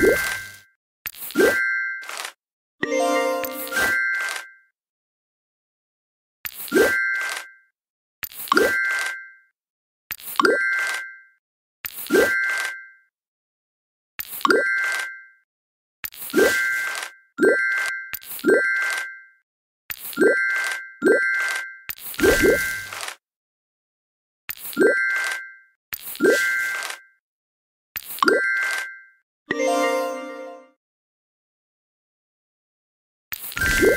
you Yeah.